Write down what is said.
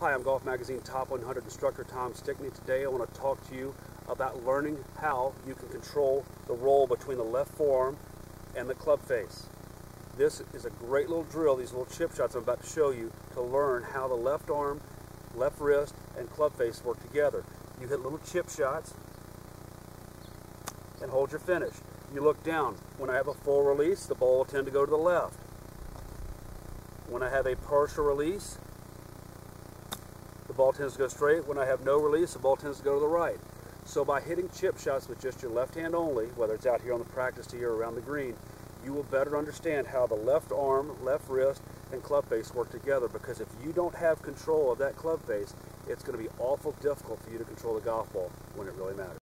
Hi, I'm Golf Magazine Top 100 instructor Tom Stickney. Today I want to talk to you about learning how you can control the roll between the left forearm and the club face. This is a great little drill, these little chip shots I'm about to show you, to learn how the left arm, left wrist, and club face work together. You hit little chip shots and hold your finish. You look down. When I have a full release, the ball will tend to go to the left. When I have a partial release, ball tends to go straight. When I have no release, the ball tends to go to the right. So by hitting chip shots with just your left hand only, whether it's out here on the practice tee or around the green, you will better understand how the left arm, left wrist, and club face work together because if you don't have control of that club face, it's going to be awful difficult for you to control the golf ball when it really matters.